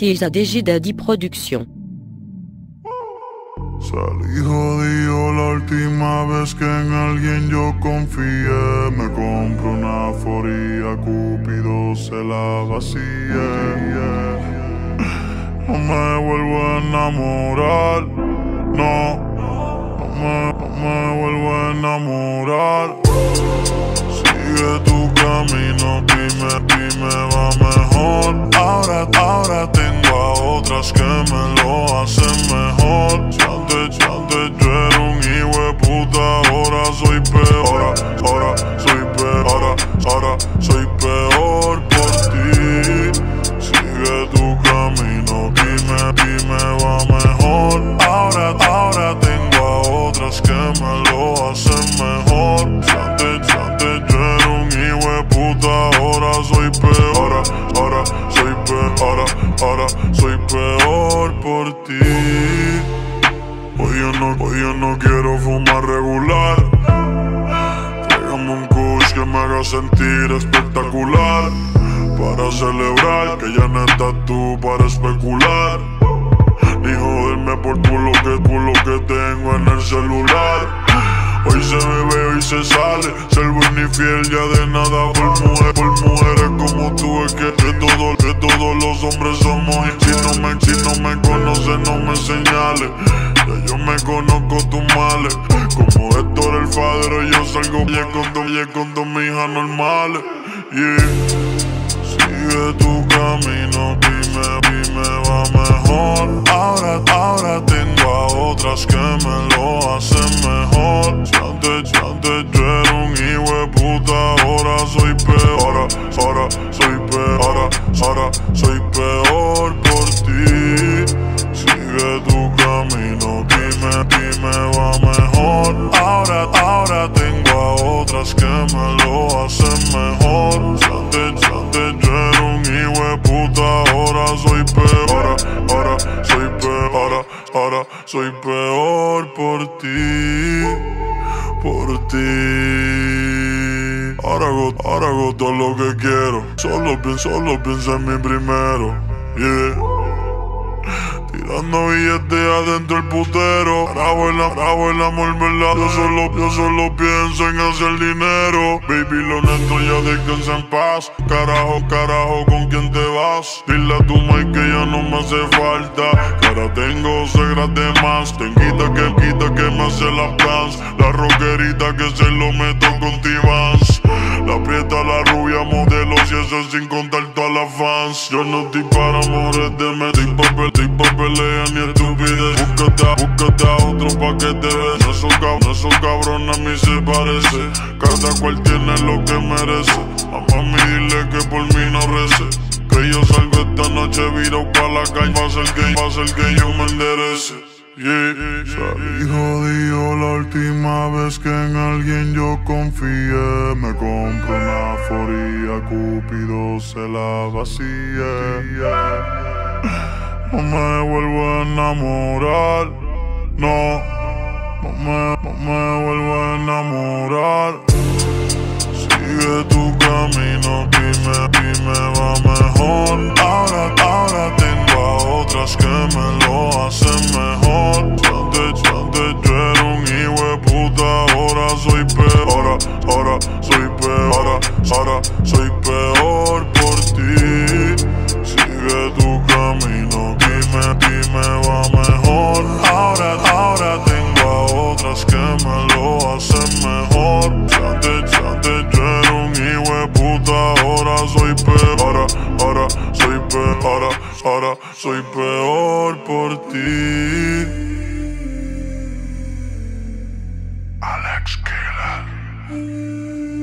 à DJ Daddy Productions. La última vez que en alguien yo confié. Me compro una foría, Cúpido se la vacía. No me vuelvo a enamorar, no, no me, vuelvo a enamorar. Sigue tu camino, dime, dime va mejor. Otras que me lo hacen mejor. Antes, antes yo era un hijo de puta, ahora soy peor. Ahora, soy peor, ahora, ahora soy peor por ti. Sigue tu camino, dime, dime va mejor. Ahora, ahora tengo a otras que me lo hacen mejor. Antes, antes yo era un hijo de puta, ahora soy peor. Ahora, ahora soy peor, ahora, ahora soy peor por ti. Hoy yo no, hoy yo no quiero fumar regular. Tráigame un kush que me haga sentir espectacular. Para celebrar que ya no estás tú para especular. Ni joderme por lo que, por lo que tengo en el celular. Hoy se bebe, hoy se sale. Ser buen y fiel ya de nada por mujer, por mujeres Como Héctor el Fadero, yo salgo y con dos, y con dos mis hijas normales. Yeah. Sigue tu camino, dime, dime va mejor. Ahora, ahora tengo a otras que me lo soy peor. Ahora, ahora soy peor. Ahora, ahora soy peor por ti, por ti. Ahora hago, ahora todo lo que quiero. Solo pienso, solo pienso en mí primero. Yeah. Tirando billetes adentro el putero. Bravo el, bravo el amor, ¿verdad? Yo solo, yo solo pienso en hacer dinero. Baby, lo neto ya descansa en paz. Carajo, carajo, ¿con quién te vas? Dile a tu Mike que ya no me hace falta. Que ahora tengo segras de más. Ten quita que quita que me hace la plans. La rockerita que se lo meto con T-Vans. La prieta, la rubia, modelos y eso sin contar todas las fans. Yo no estoy para amores de me, estoy pelea ni estupidez. Búscate, a- búscate a otro pa' que te des. No son, cab no son cabrón, a mí se parece. Cada cual tiene lo que merece. A mami dile que por mí no rece. Que yo salgo esta noche virado pa' la calle. Va a ser que, va a que yo me enderece. Yeah, Salí jodido la última vez que en alguien yo confié. Me compro una foría, Cúpido se la vacía. No me vuelvo a enamorar, no, no me, no me vuelvo a enamorar. Sigue tu camino, dime, dime va mejor. Ahora, ahora tengo a otras que me lo hacen mejor. Que me lo hacen mejor. Antes, antes yo era un hijo ahora soy peor. Ahora, ahora soy peor. Ahora, ahora soy peor por ti. Alex Killer.